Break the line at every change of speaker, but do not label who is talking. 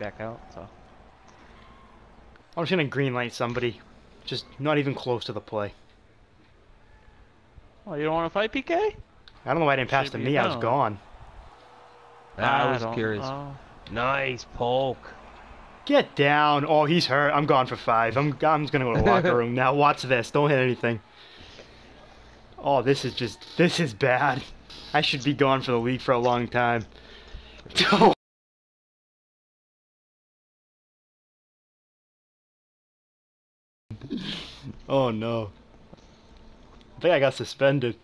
back out. So
I'm just gonna green light somebody. Just not even close to the play.
Oh, you don't want to fight PK?
I don't know why I didn't pass
Should
to
be
me. I was gone.
I was
don't-
curious. Nice poke.
Get down. Oh, he's hurt. I'm gone for five. I'm I'm just gonna go to the locker room now. Watch this. Don't hit anything. Oh, this is just this is bad. I should be gone for the league for a long time. oh no. I think I got suspended.